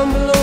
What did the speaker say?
down below